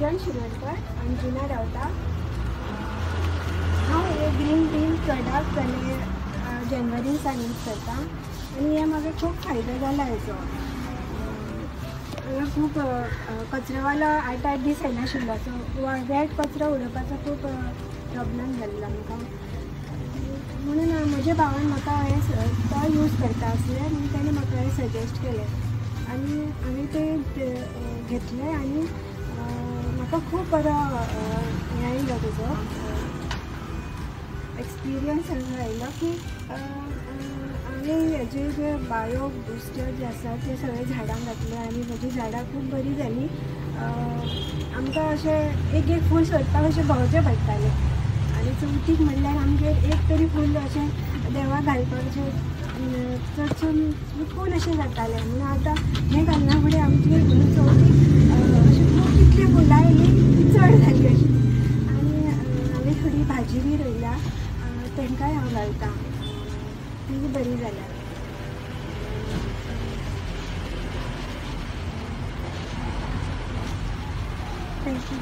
किरण शिरोडकर अंजुना रावता. हांव हे ग्रीन टी प्रोडक्ट जाले जानेवारीसान यूज करता. आनी हे म्हाका खूब फायदो जाला हेजो हांगा खूब कचरोवालो आठ आठ दीस येनाशिल्लो सो वेट कचरो उडोवपाचो खूब प्रॉब्लम जाल्लो आमकां म्हणून म्हज्या भावान म्हाका हे तो यूज करता आसले म्हणून ताणें म्हाका हे सजेस्ट केलें आनी हांवें ते घेतले आनी म्हाका खूब बरो हें आयलो एक्सपिरियन्स आयलो की हांवें हेजे जे बायो बुस्टर जे आसा ते सगळे झाडांक घातले आनी म्हजी झाडां खूब बरी झाली. आमकां अशें एक एक फूल सोदपाक अशें भोंवचें पडटालें आनी चवथीक म्हणल्यार आमगेर एक तरी फूल अशें देवाक घालपाक अशें चडसून चुकून अशें जातालें? म्हणून आतां हें घालना थोडी भाजी बी रोयल्या तेंकाय हांव घालतां. ती बरी जाल्या थँक्यू